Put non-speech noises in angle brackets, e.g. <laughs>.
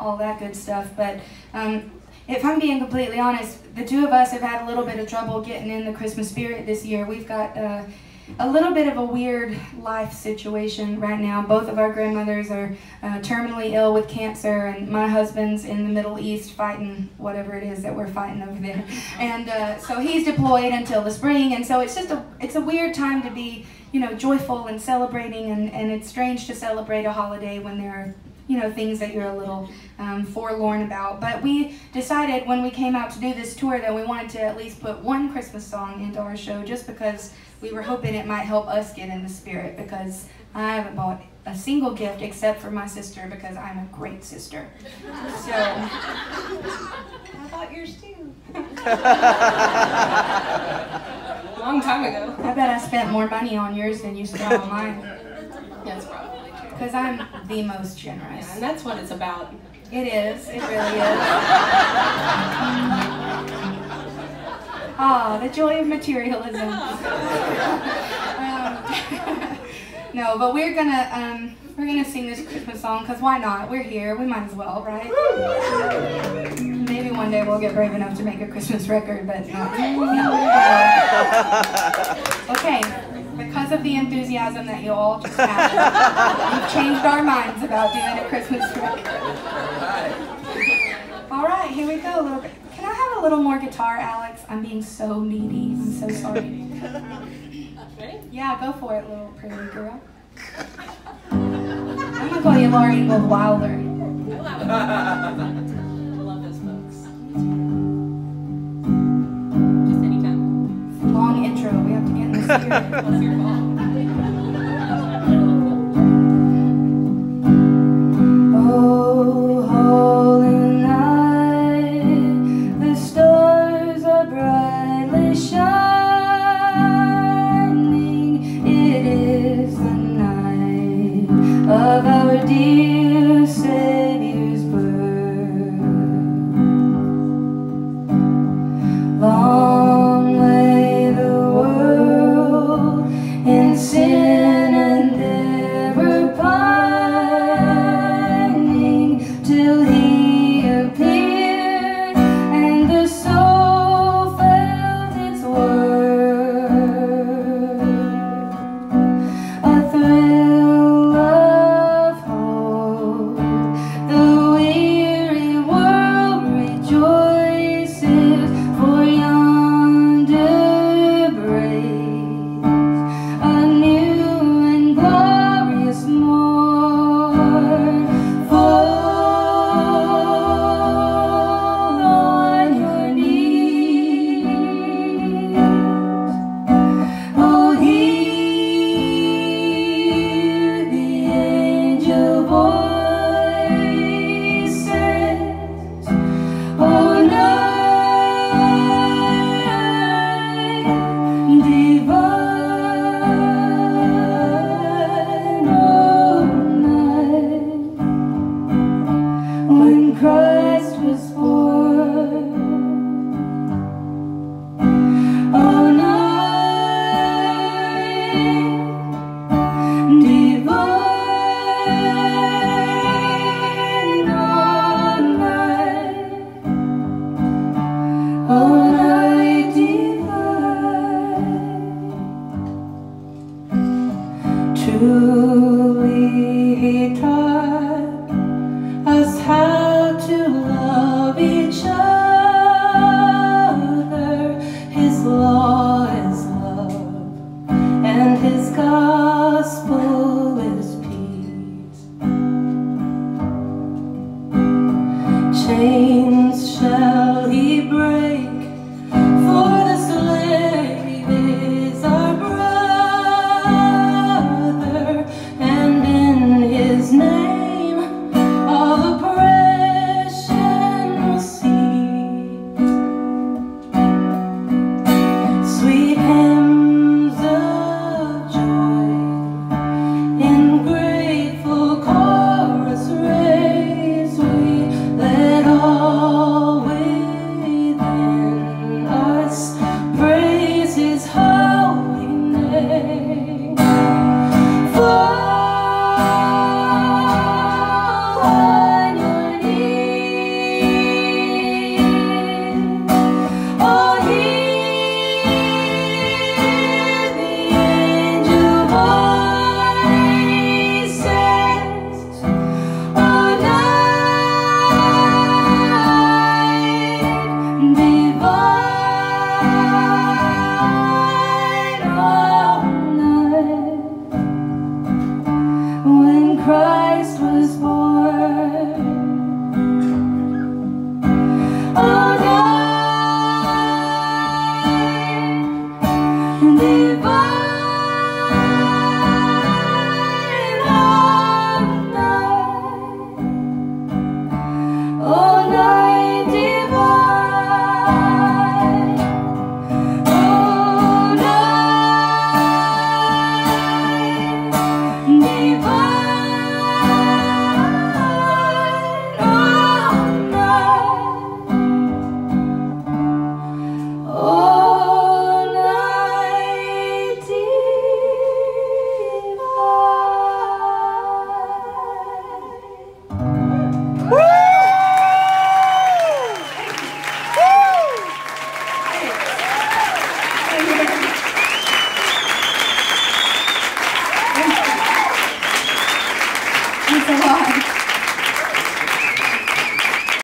all that good stuff. But um, if I'm being completely honest, the two of us have had a little bit of trouble getting in the Christmas spirit this year. We've got uh, a little bit of a weird life situation right now. Both of our grandmothers are uh, terminally ill with cancer, and my husband's in the Middle East fighting whatever it is that we're fighting over there. And uh, so he's deployed until the spring, and so it's just a it's a weird time to be you know joyful and celebrating, and, and it's strange to celebrate a holiday when there are you know, things that you're a little um, forlorn about. But we decided when we came out to do this tour that we wanted to at least put one Christmas song into our show just because we were hoping it might help us get in the spirit because I haven't bought a single gift except for my sister because I'm a great sister. So, I bought yours too. <laughs> Long time ago. I bet I spent more money on yours than you spent on mine. That's probably true. Because I'm the most generous. Yeah, and that's what it's about. It is. It really is. <laughs> Ah, the joy of materialism. <laughs> um, <laughs> no, but we're gonna um, we're gonna sing this Christmas song because why not? We're here. We might as well, right? Maybe one day we'll get brave enough to make a Christmas record, but not. No. okay, because of the enthusiasm that you all just had, <laughs> we've changed our minds about doing a Christmas record. All right, here we go. A little bit. Can I have a little more guitar, Alex? I'm being so needy. I'm so sorry. Ready? Yeah, go for it, little pretty girl. I'm gonna call you Ingalls Wilder. <laughs> What's your fault? truly he taught us how to love each other. His law is love, and his gospel is peace. Chains shall day.